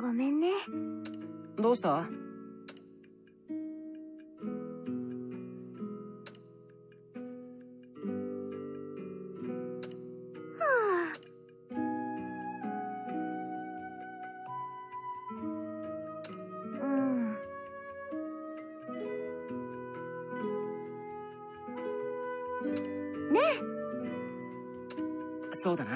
ごめんね。どうした？そうだな。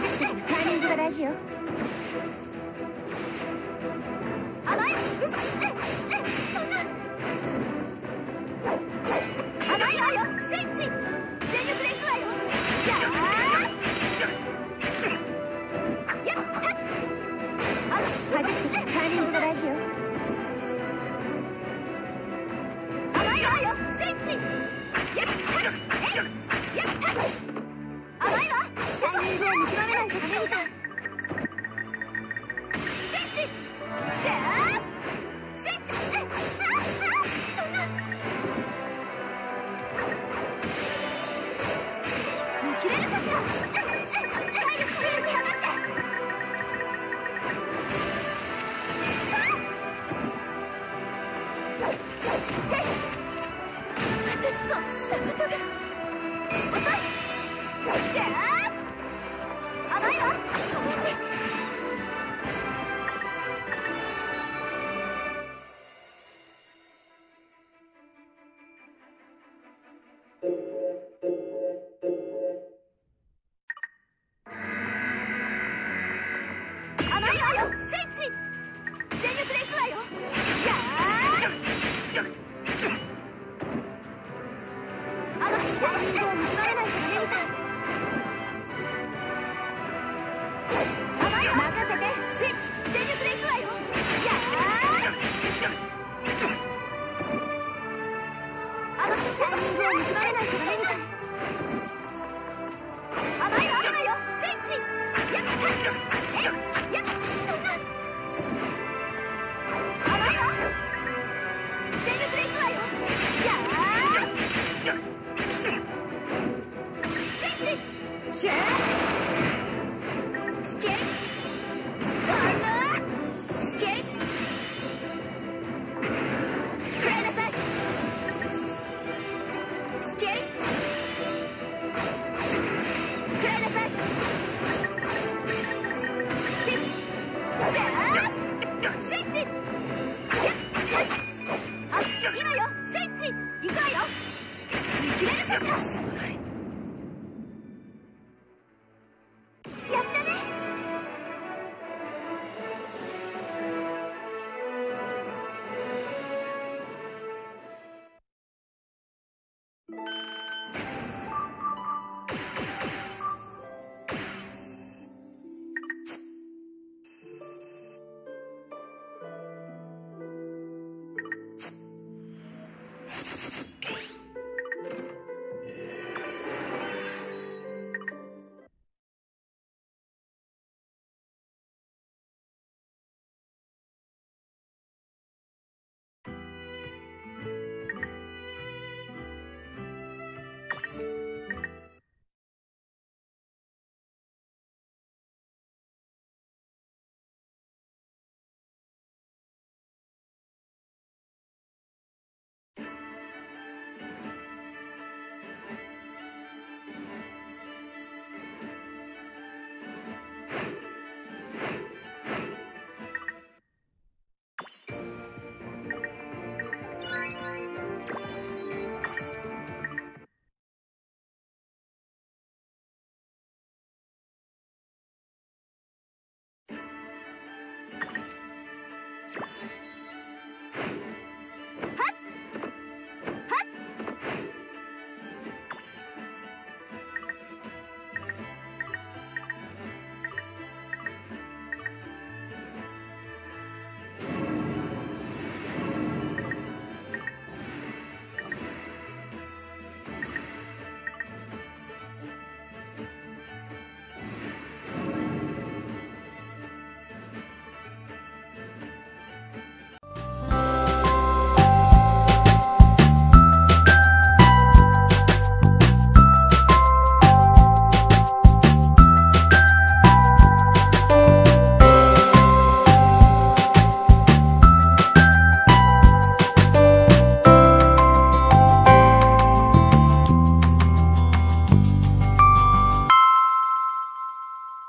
タイミングが大事よ甘いそんな甘いわを見極めないとダメみたい。Yeah.